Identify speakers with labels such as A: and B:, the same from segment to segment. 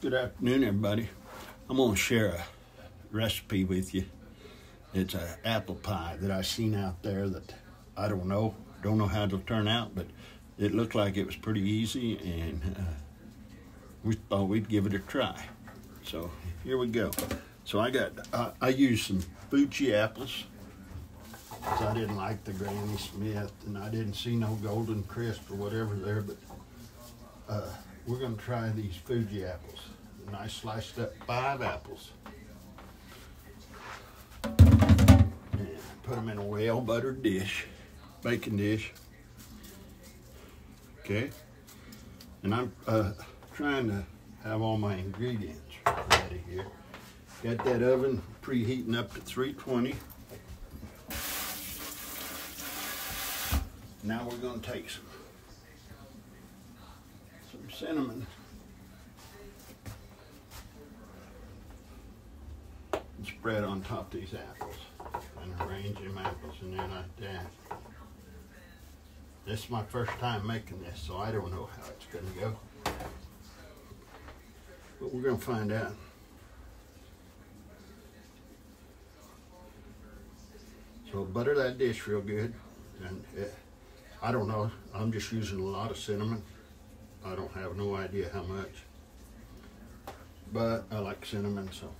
A: Good afternoon, everybody. I'm going to share a recipe with you. It's an apple pie that I seen out there that I don't know, don't know how it'll turn out, but it looked like it was pretty easy, and uh, we thought we'd give it a try. So here we go. So I got, uh, I used some Fuji apples. Cause I didn't like the Granny Smith, and I didn't see no Golden Crisp or whatever there, but uh, we're gonna try these Fuji apples. And I sliced up five apples. And put them in a well buttered dish, baking dish. Okay. And I'm uh, trying to have all my ingredients ready here. Got that oven preheating up to 320. Now we're gonna take some some cinnamon and spread on top these apples and arrange them apples in there like that. This is my first time making this, so I don't know how it's gonna go. But we're gonna find out. So butter that dish real good, and uh, I don't know. I'm just using a lot of cinnamon. I don't have no idea how much, but I like cinnamon, so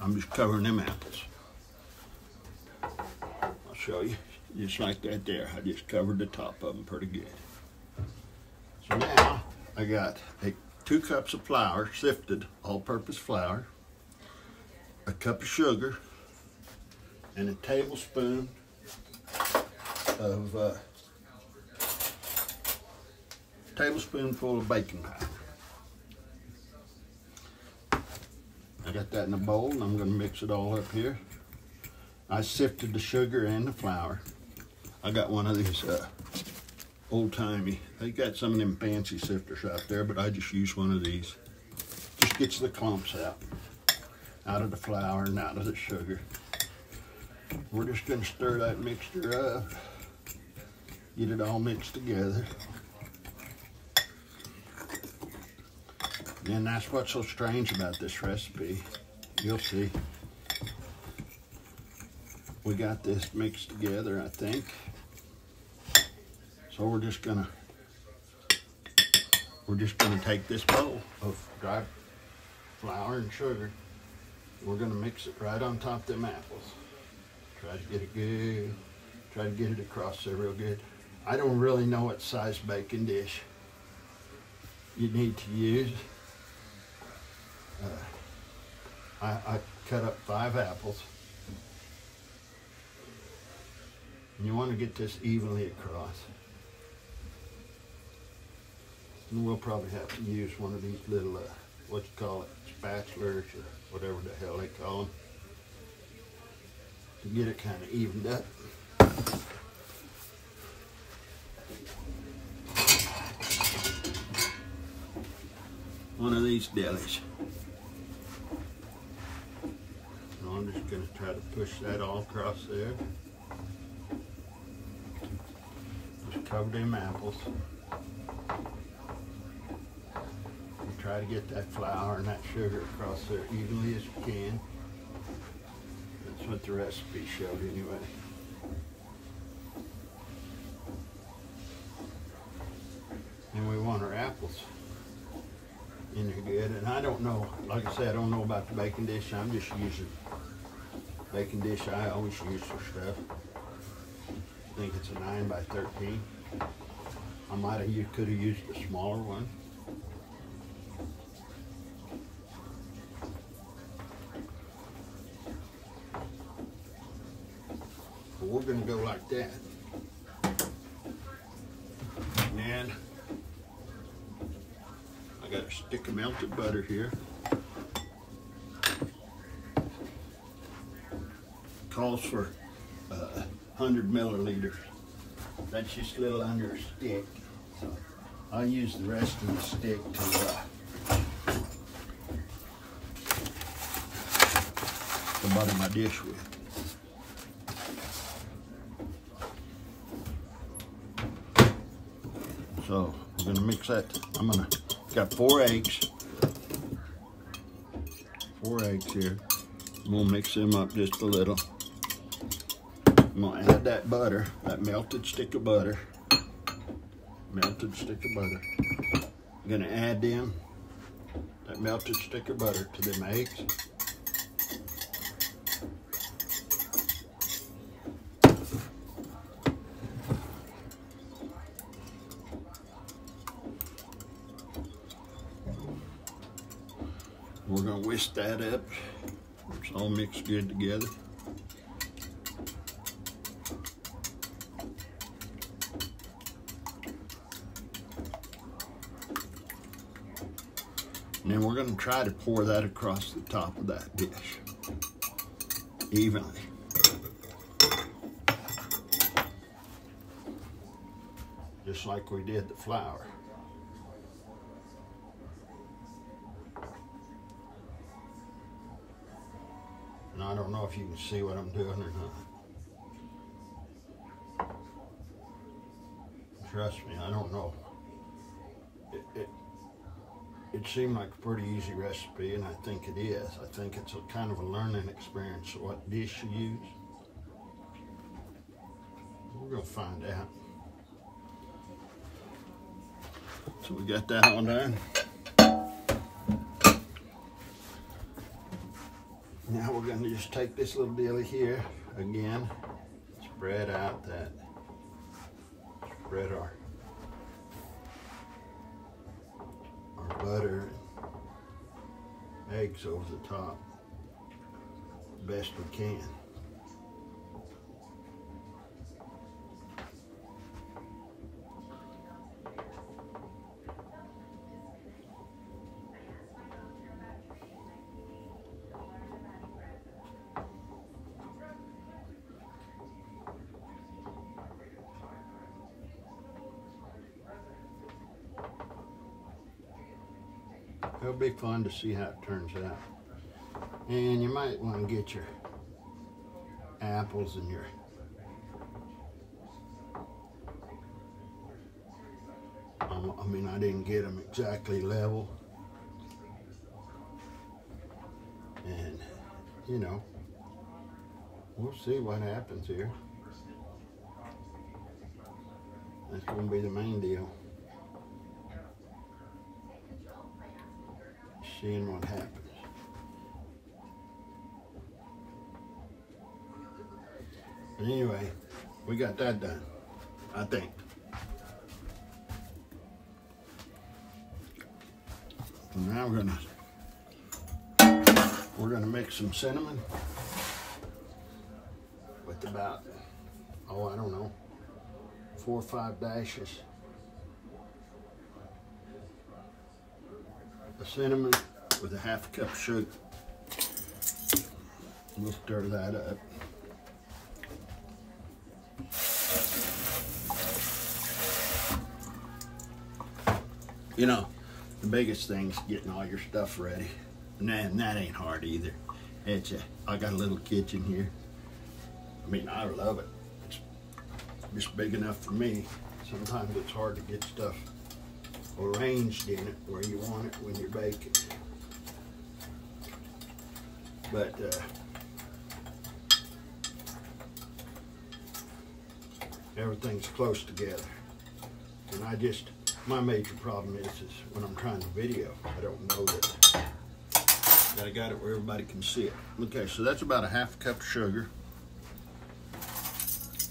A: I'm just covering them apples. I'll show you, just like that there. I just covered the top of them pretty good. So now I got a, two cups of flour, sifted all-purpose flour, a cup of sugar, and a tablespoon of uh, tablespoonful of baking powder. I got that in a bowl and I'm gonna mix it all up here. I sifted the sugar and the flour. I got one of these uh, old timey. They got some of them fancy sifters out there, but I just use one of these. Just gets the clumps out, out of the flour and out of the sugar. We're just gonna stir that mixture up, get it all mixed together. And that's what's so strange about this recipe. You'll see. We got this mixed together, I think. So we're just gonna, we're just gonna take this bowl of dry flour and sugar. We're gonna mix it right on top of them apples. Try to get it good. Try to get it across there real good. I don't really know what size baking dish you need to use. Uh, I, I cut up five apples. And you want to get this evenly across. And we'll probably have to use one of these little, uh, what you call it, spatulas or whatever the hell they call them to get it kind of evened up. One of these delis. So I'm just going to try to push that all across there. Just cover them apples. And try to get that flour and that sugar across there evenly as you can. That's what the recipe showed anyway. And we want our apples in there good. And I don't know, like I said, I don't know about the baking dish. I'm just using baking dish I always use for stuff. I think it's a 9 by 13. I might have, could have used a smaller one. But we're gonna go like that. And I got a stick of melted butter here. Calls for uh, 100 milliliters. That's just a little under a stick. So I'll use the rest of the stick to uh, butter my dish with. So we're gonna mix that. I'm gonna Got four eggs. Four eggs here. I'm gonna mix them up just a little. I'm gonna add that butter, that melted stick of butter. Melted stick of butter. I'm gonna add in that melted stick of butter to them eggs. We're gonna whisk that up. It's all mixed good together. Then gonna try to pour that across the top of that dish evenly. Just like we did the flour. And I don't know if you can see what I'm doing or not. Trust me, I don't know. It, it, it seemed like a pretty easy recipe, and I think it is. I think it's a kind of a learning experience, what dish you use. We're gonna find out. So we got that one done. Now we're gonna just take this little deal here again, spread out that, spread our butter eggs over the top best we can. Be fun to see how it turns out. And you might want to get your apples and your um, I mean, I didn't get them exactly level. And, you know, we'll see what happens here. That's going to be the main deal. Seeing what happens. But anyway, we got that done, I think. now we're gonna we're gonna make some cinnamon with about oh I don't know four or five dashes of cinnamon with a half cup of sugar. We'll stir that up. You know, the biggest thing is getting all your stuff ready. And that, and that ain't hard either. It's a, I got a little kitchen here. I mean, I love it. It's just big enough for me. Sometimes it's hard to get stuff arranged in it where you want it when you're baking. But uh, everything's close together. And I just, my major problem is, is when I'm trying to video, I don't know that, that I got it where everybody can see it. Okay, so that's about a half cup of sugar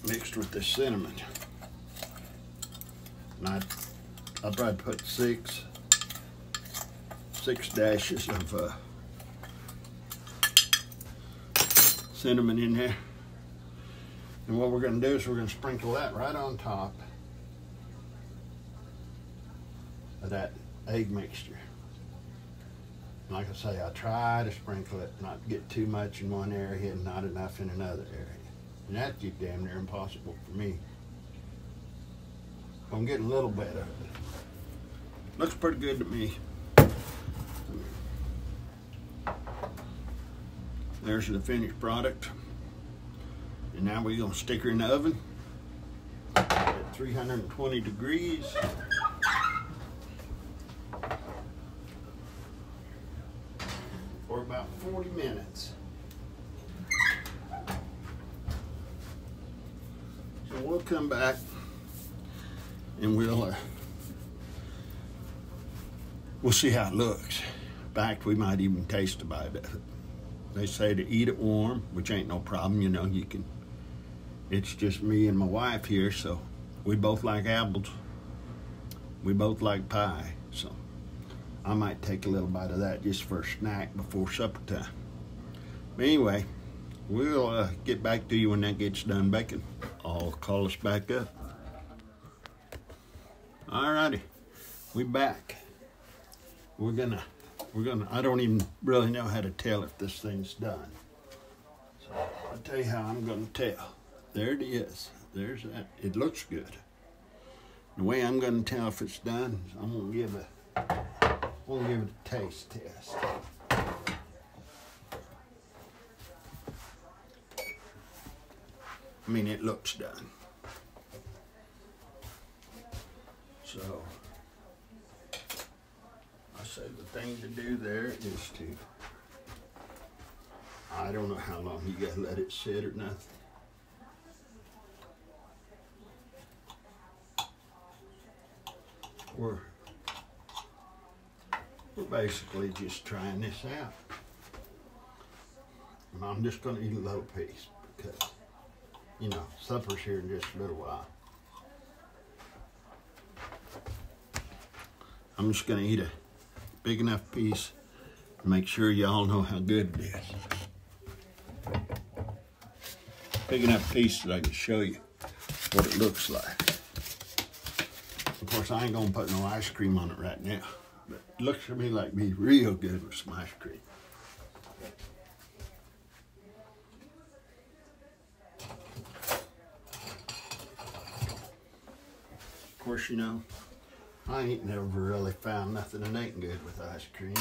A: mixed with the cinnamon. And I, I'll probably put six, six dashes of uh, cinnamon in there. And what we're gonna do is we're gonna sprinkle that right on top of that egg mixture. Like I say, I try to sprinkle it, not get too much in one area and not enough in another area. And that's just damn near impossible for me. I'm getting a little bit of it. Looks pretty good to me. There's the finished product. And now we're gonna stick her in the oven at 320 degrees. for about 40 minutes. So we'll come back and we'll uh, we'll see how it looks. In fact, we might even taste a bite of it. They say to eat it warm, which ain't no problem. You know, you can. It's just me and my wife here, so we both like apples. We both like pie, so I might take a little bite of that just for a snack before supper time. But anyway, we'll uh, get back to you when that gets done baking. I'll call us back up. Alrighty, we back. We're gonna, we're gonna. I don't even really know how to tell if this thing's done. So I'll tell you how I'm gonna tell. There it is. There's that. It looks good. The way I'm gonna tell if it's done, I'm gonna give a, I'm gonna give it a taste test. I mean, it looks done. So, Say the thing to do there is to, I don't know how long you gotta let it sit or nothing. We're, we're basically just trying this out. And I'm just gonna eat a little piece because, you know, supper's here in just a little while. I'm just gonna eat a big enough piece to make sure y'all know how good it is. Big enough piece that I can show you what it looks like. Of course, I ain't gonna put no ice cream on it right now, but it looks to me like be real good with some ice cream. Of course, you know, I ain't never really found nothing that ain't good with ice cream.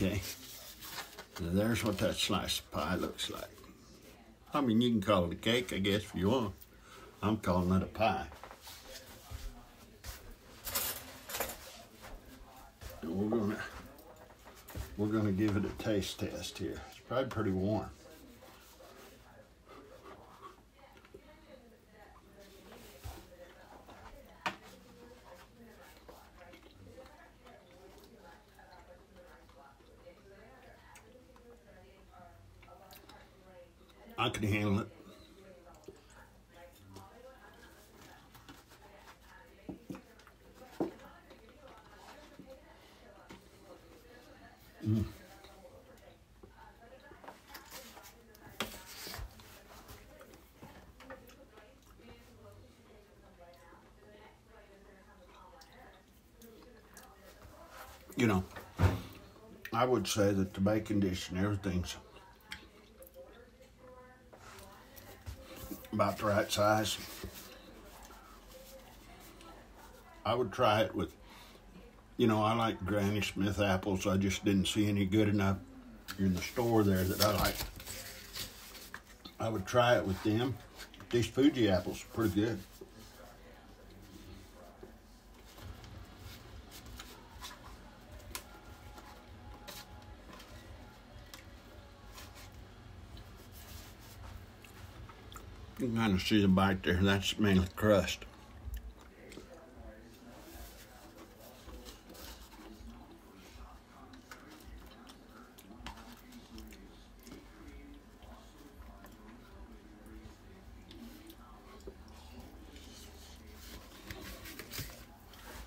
A: Okay, now there's what that slice of pie looks like. I mean, you can call it a cake, I guess, if you want. I'm calling it a pie. And we're gonna we're gonna give it a taste test here. It's probably pretty warm. Can handle it. You know, I would say that the bacon dish and everything's about the right size. I would try it with, you know, I like Granny Smith apples. I just didn't see any good enough in the store there that I like. I would try it with them. These Fuji apples are pretty good. Kind of see the bite there. That's mainly crust.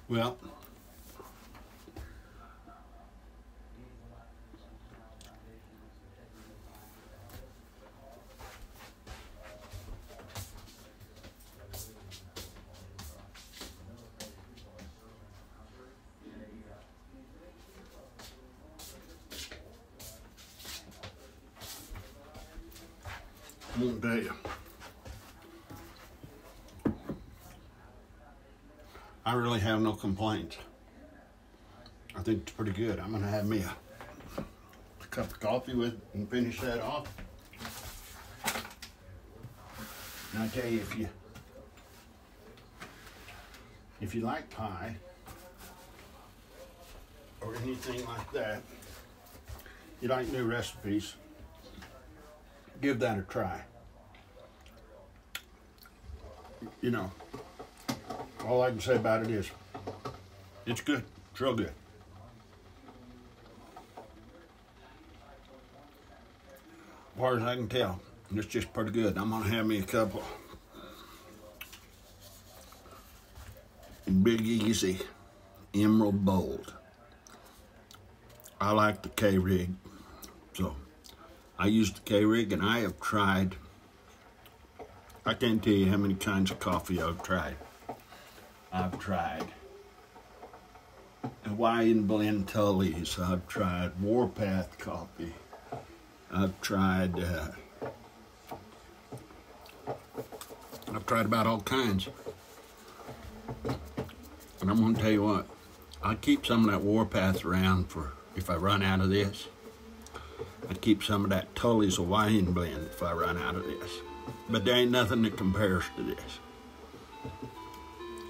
A: Well, I won't you. I really have no complaints. I think it's pretty good. I'm gonna have me a, a cup of coffee with and finish that off. And I tell you, if you if you like pie or anything like that, you like new recipes, give that a try. You know, all I can say about it is it's good. It's real good. As far as I can tell, it's just pretty good. I'm gonna have me a couple. Big Easy Emeril Bold. I like the Keurig, so I use the Keurig, and I have tried. I can't tell you how many kinds of coffee I've tried. I've tried Hawaiian blend Tully's. I've tried Warpath coffee. I've tried. Uh, I've tried about all kinds. And I'm going to tell you what, I keep some of that Warpath around for if I run out of this. I keep some of that Tully's Hawaiian blend if I run out of this. But there ain't nothing that compares to this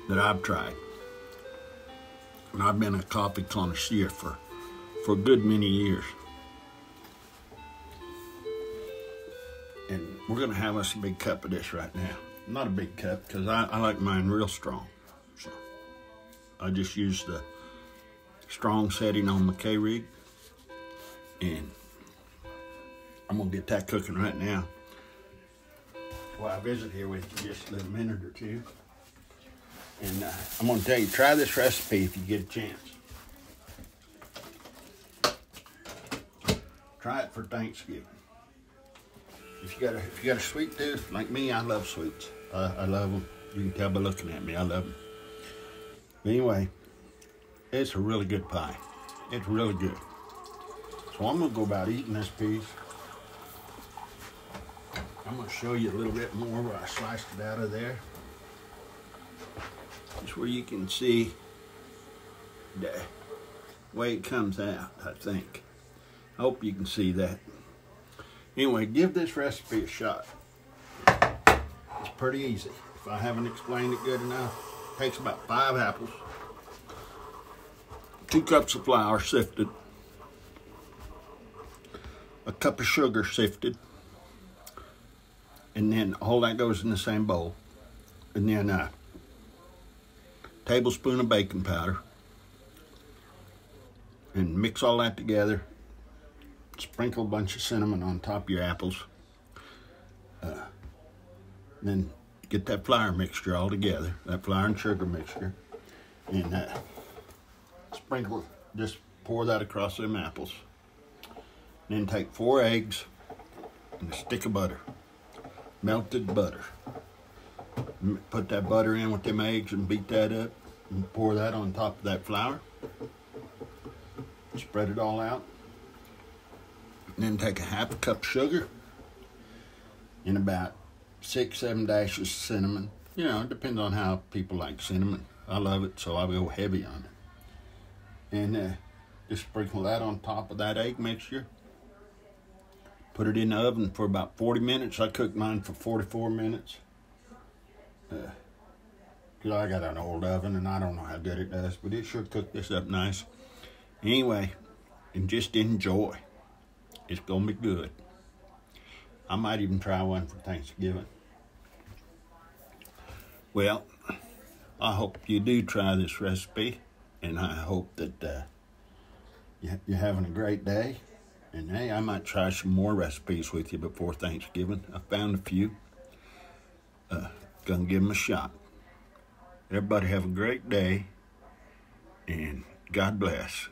A: that I've tried. And I've been a coffee connoisseur for, for a good many years. And we're gonna have us a big cup of this right now. Not a big cup, because I, I like mine real strong. So I just use the strong setting on the Keurig. And I'm gonna get that cooking right now. While I visit here with you just a little minute or two. And uh, I'm going to tell you, try this recipe if you get a chance. Try it for Thanksgiving. If you got a if you got a sweet tooth like me, I love sweets. Uh, I love them. You can tell by looking at me, I love them. But anyway, it's a really good pie. It's really good. So I'm gonna go about eating this piece. I'm gonna show you a little bit more where I sliced it out of there. It's where you can see the way it comes out, I think. I hope you can see that. Anyway, give this recipe a shot. It's pretty easy. If I haven't explained it good enough, it takes about five apples, two cups of flour sifted, a cup of sugar sifted, and then all that goes in the same bowl. And then a tablespoon of baking powder and mix all that together. Sprinkle a bunch of cinnamon on top of your apples. Uh, then get that flour mixture all together, that flour and sugar mixture, and uh, sprinkle, just pour that across them apples. Then take four eggs and a stick of butter, melted butter. Put that butter in with them eggs and beat that up and pour that on top of that flour. Spread it all out. And then take a half a cup sugar and about six, seven dashes of cinnamon. You know, it depends on how people like cinnamon. I love it, so I go heavy on it. And uh, just sprinkle that on top of that egg mixture. Put it in the oven for about 40 minutes. I cooked mine for 44 minutes. Uh, Cause I got an old oven and I don't know how good it does, but it sure cooked this up nice. Anyway, and just enjoy. It's gonna be good. I might even try one for Thanksgiving. Well, I hope you do try this recipe, and I hope that uh, you're having a great day. And hey, I might try some more recipes with you before Thanksgiving. I found a few. Uh, gonna give them a shot. Everybody have a great day, and God bless.